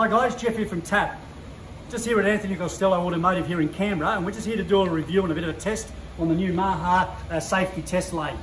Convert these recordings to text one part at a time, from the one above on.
Hi guys, Jeff here from TaT. Just here at Anthony Costello Automotive here in Canberra and we're just here to do a review and a bit of a test on the new Maha uh, safety test lane.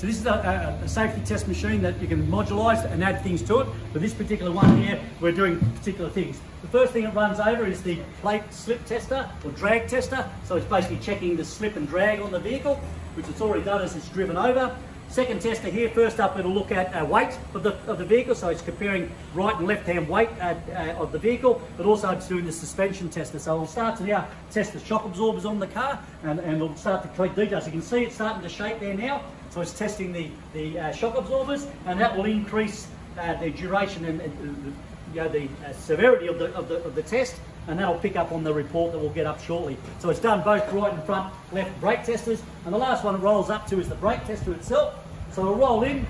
So this is a, a, a, safety test machine that you can modulise and add things to it. But this particular one here, we're doing particular things. The first thing it runs over is the plate slip tester or drag tester. So it's basically checking the slip and drag on the vehicle, which it's already done as it's driven over. Second tester here, first up it'll look at uh, weight of the, of the vehicle, so it's comparing right and left hand weight uh, uh, of the vehicle, but also it's doing the suspension tester. So it'll start to now test the shock absorbers on the car and, and it'll start to collect details. You can see it's starting to shake there now, so it's testing the, the uh, shock absorbers and that will increase uh, the duration and, and you know, the uh, severity of the, of, the, of the test and that'll pick up on the report that we'll get up shortly. So it's done both right and front left brake testers and the last one it rolls up to is the brake tester itself. So it'll roll in,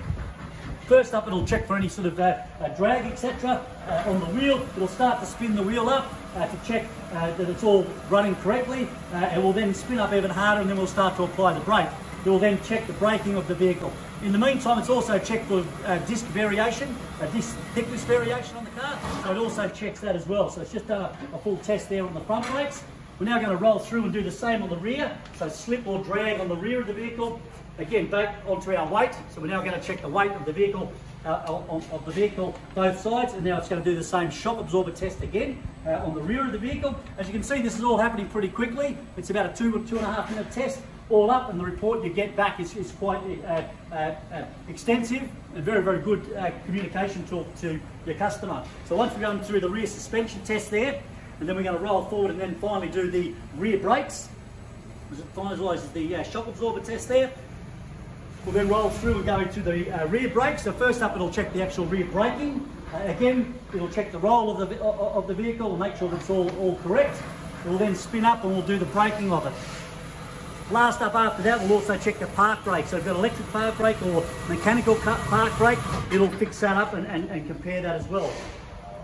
first up it'll check for any sort of uh, uh, drag etc uh, on the wheel. It'll start to spin the wheel up uh, to check uh, that it's all running correctly. it will then spin up even harder and then we'll start to apply the brake. It will then check the braking of the vehicle. In the meantime, it's also checked for uh, disc variation, a disc thickness variation on the car, so it also checks that as well. So it's just a, a full test there on the front brakes. We're now going to roll through and do the same on the rear, so slip or drag on the rear of the vehicle. Again, back onto our weight, so we're now going to check the weight of the vehicle uh, on, of the vehicle both sides and now it's going to do the same shock absorber test again uh, on the rear of the vehicle. As you can see this is all happening pretty quickly. It's about a two, two and a half minute test all up and the report you get back is, is quite uh, uh, uh, extensive and very, very good uh, communication tool to your customer. So once we've gone through the rear suspension test there, and then we're going to roll forward and then finally do the rear brakes, as which finalises the uh, shock absorber test there. We'll then roll through and go into the rear brakes. So first up it'll check the actual rear braking. again, it'll check the roll of the, of the vehicle and make sure that it's all, all correct. It will then spin up and we'll do the braking of it. Last up after that, we'll also check the park brake. So if you've got electric park brake or mechanical park brake, it'll fix that up and, and, and compare that as well.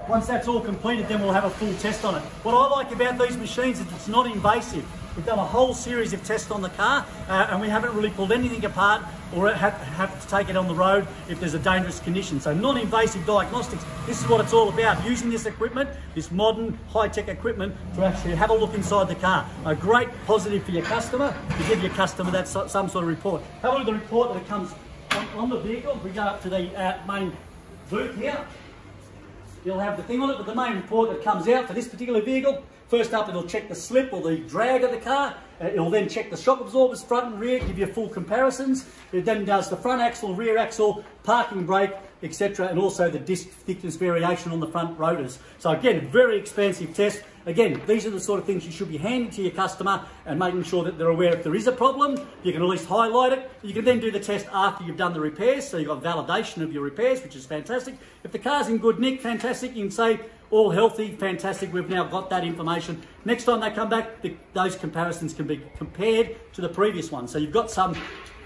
Once that's all completed, then we'll have a full test on it. What I like about these machines is it's not invasive. We've done a whole series of tests on the car uh, and we haven't really pulled anything apart or have, have to take it on the road if there's a dangerous condition. So non-invasive diagnostics, this is what it's all about, using this equipment, this modern high-tech equipment to actually have a look inside the car. A great positive for your customer, to give your customer that some sort of report. Have a look at the report that comes on, on the vehicle. We go up to the uh, main booth here. You'll have the thing on it, but the main report that comes out for this particular vehicle, first up it'll check the slip or the drag of the car, uh, it'll then check the shock absorbers front and rear, give you full comparisons. It then does the front axle, rear axle, parking brake, etc. and also the disc thickness variation on the front rotors. So again, very expensive test. Again, these are the sort of things you should be handing to your customer and making sure that they're aware if there is a problem, you can at least highlight it. You can then do the test after you've done the repairs, so you've got validation of your repairs, which is fantastic. If the car's in good nick, fantastic, you can say, all healthy, fantastic, we've now got that information. Next time they come back, the, those comparisons can be compared to the previous one. So you've got some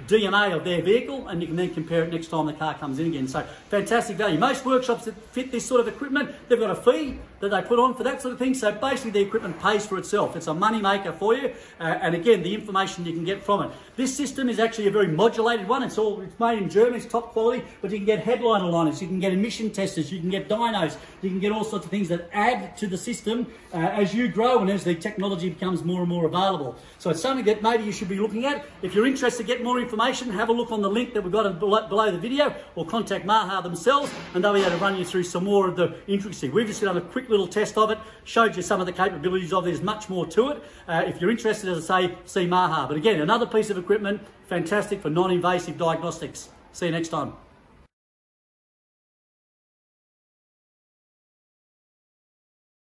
DNA of their vehicle and you can then compare it next time the car comes in again. So fantastic value. Most workshops that fit this sort of equipment, they've got a fee that they put on for that sort of thing. So basically the equipment pays for itself. It's a money maker for you. Uh, and again, the information you can get from it. This system is actually a very modulated one. It's all it's made in Germany, it's top quality, but you can get headline aligners, you can get emission testers, you can get dynos, you can get all sorts of things that add to the system uh, as you grow and as the technology becomes more and more available. So it's something that maybe you should be looking at. If you're interested to get more information, have a look on the link that we've got below the video or contact Maha themselves and they'll be able to run you through some more of the intricacy. We've just done a quick little test of it, showed you some of the capabilities of it. There's much more to it. Uh, if you're interested, as I say, see Maha. But again, another piece of equipment, fantastic for non-invasive diagnostics. See you next time.